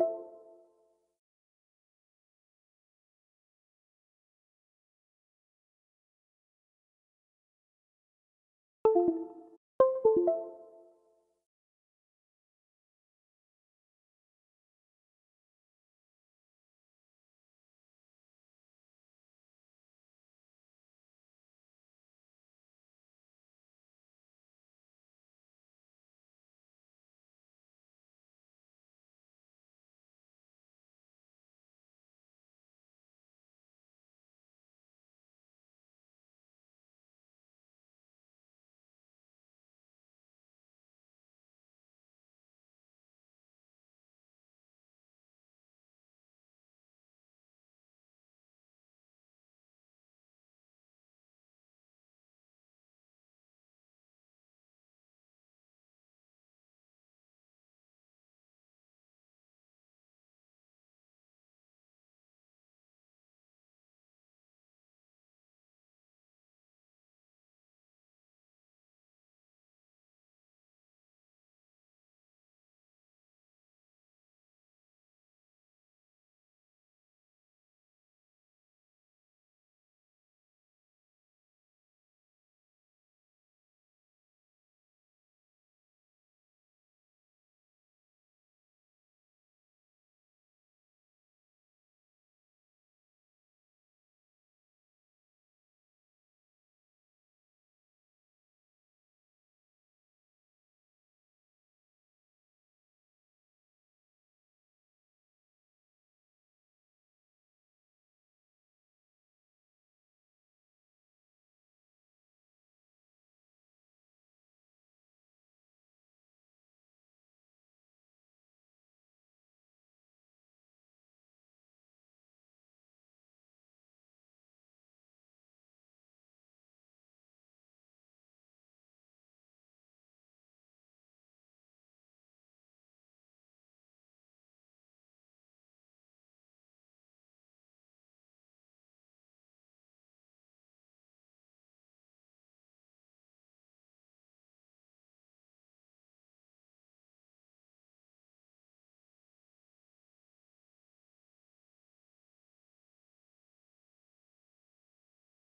you.